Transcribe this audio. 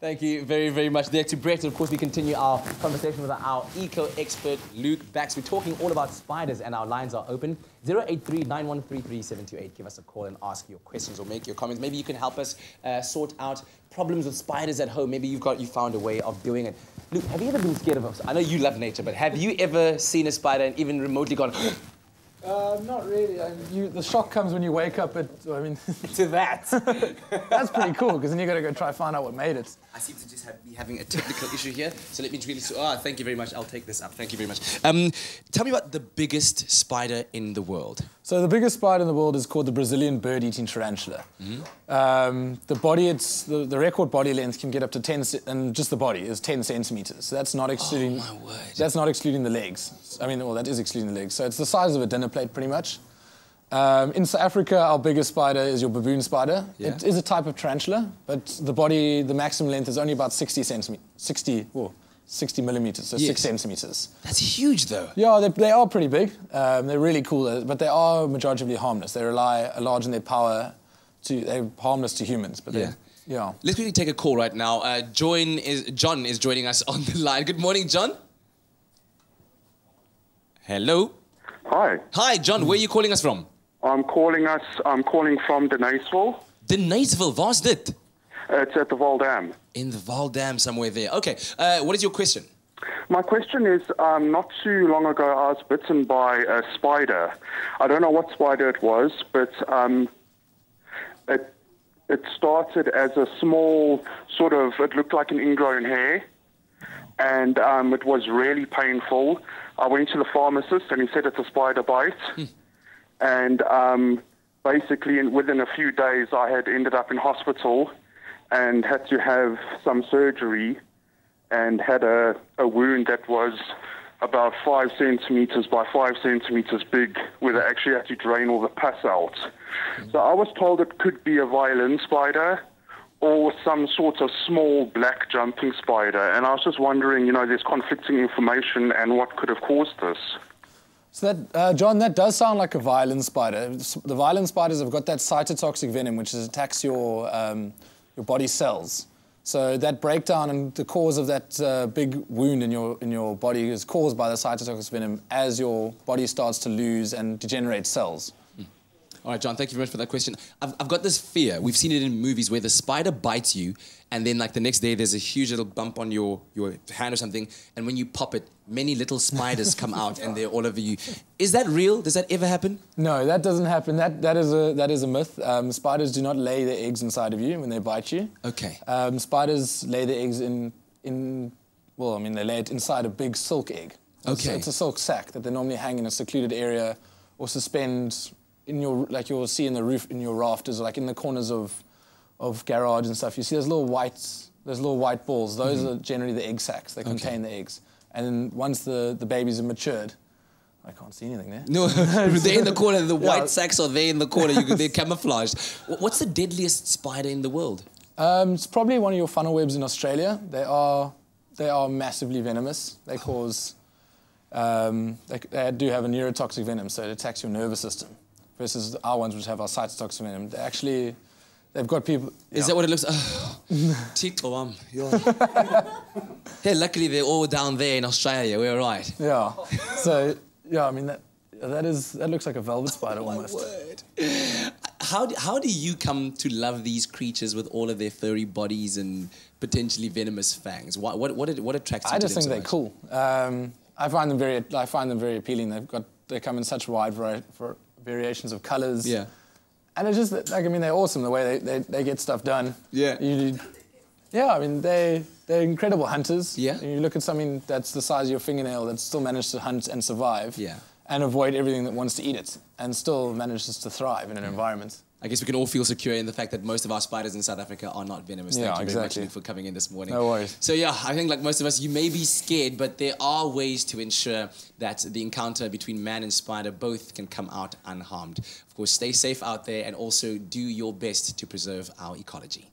Thank you very, very much there to Brett. Of course, we continue our conversation with our eco expert, Luke Bax. We're talking all about spiders, and our lines are open. 083 Give us a call and ask your questions or make your comments. Maybe you can help us uh, sort out problems with spiders at home. Maybe you've got you found a way of doing it. Luke, have you ever been scared of us? I know you love nature, but have you ever seen a spider and even remotely gone, Uh, not really. I mean, you, the shock comes when you wake up at, I mean, to that? that's pretty cool because then you got to go try find out what made it. I seem to just have, be having a technical issue here, so let me really. Ah, oh, thank you very much. I'll take this up. Thank you very much. Um, tell me about the biggest spider in the world. So the biggest spider in the world is called the Brazilian bird-eating tarantula. Mm um, the body, it's the, the, record body length can get up to 10, and just the body is 10 centimeters. So that's not excluding. Oh my word. That's not excluding the legs. I mean, well, that is excluding the legs. So it's the size of a dinner plate, pretty much. Um, in South Africa, our biggest spider is your baboon spider. Yeah. It is a type of tarantula, but the body, the maximum length is only about 60 centimeters, 60, whoa, 60 millimeters, so yes. six centimeters. That's huge, though. Yeah, they, they are pretty big. Um, they're really cool, uh, but they are majoritively harmless. They rely a large in their power to, they're harmless to humans, but yeah. Yeah. Let's quickly take a call right now. Uh, join is, John is joining us on the line. Good morning, John. Hello. Hi. Hi, John. Where are you calling us from? I'm calling us. I'm calling from Deneysville. Deneysville, where's it? It's at the Vaal Dam. In the Vaal Dam, somewhere there. Okay. Uh, what is your question? My question is, um, not too long ago, I was bitten by a spider. I don't know what spider it was, but um, it it started as a small sort of. It looked like an ingrown hair, and um, it was really painful. I went to the pharmacist, and he said it's a spider bite. Hmm and um, basically in, within a few days I had ended up in hospital and had to have some surgery and had a, a wound that was about five centimeters by five centimeters big, where they actually had to drain all the pus out. So I was told it could be a violin spider or some sort of small black jumping spider. And I was just wondering, you know, there's conflicting information and what could have caused this. So that, uh, John, that does sound like a violin spider. The violin spiders have got that cytotoxic venom, which attacks your, um, your body cells. So that breakdown and the cause of that uh, big wound in your, in your body is caused by the cytotoxic venom as your body starts to lose and degenerate cells. All right, John, thank you very much for that question. I've, I've got this fear. We've seen it in movies where the spider bites you, and then like the next day there's a huge little bump on your, your hand or something, and when you pop it, many little spiders come out and they're all over you. Is that real? Does that ever happen? No, that doesn't happen. That, that, is, a, that is a myth. Um, spiders do not lay their eggs inside of you when they bite you. Okay. Um, spiders lay their eggs in, in, well, I mean, they lay it inside a big silk egg. Okay. It's, it's a silk sac that they normally hang in a secluded area or suspend in your like you'll see in the roof in your rafters, like in the corners of of garage and stuff. You see those little white those little white balls. Those mm -hmm. are generally the egg sacs. They okay. contain the eggs. And then once the, the babies are matured, I can't see anything there. No, they're in the corner. The white yeah. sacs are there in the corner. You, they're camouflaged. What's the deadliest spider in the world? Um, it's probably one of your funnel webs in Australia. They are they are massively venomous. They cause um, they, they do have a neurotoxic venom, so it attacks your nervous system versus our ones which have our cytotoxin in them. They actually, they've got people. Is yeah. that what it looks? Oh, um, yeah, luckily they're all down there in Australia. We're right. Yeah. So yeah, I mean that that is that looks like a velvet spider oh, almost. Word. How do, how do you come to love these creatures with all of their furry bodies and potentially venomous fangs? What what what, what attracts you? I just think so they're cool. Um, I find them very I find them very appealing. They've got they come in such a wide variety, variations of colors. Yeah. And it's just like I mean they're awesome the way they, they, they get stuff done. Yeah. You, yeah, I mean they they're incredible hunters. Yeah. You look at something that's the size of your fingernail that still manages to hunt and survive. Yeah. And avoid everything that wants to eat it, and still manages to thrive in an yeah. environment. I guess we can all feel secure in the fact that most of our spiders in South Africa are not venomous. Yeah, Thank you exactly. very much for coming in this morning. No worries. So yeah, I think like most of us, you may be scared, but there are ways to ensure that the encounter between man and spider both can come out unharmed. Of course, stay safe out there and also do your best to preserve our ecology.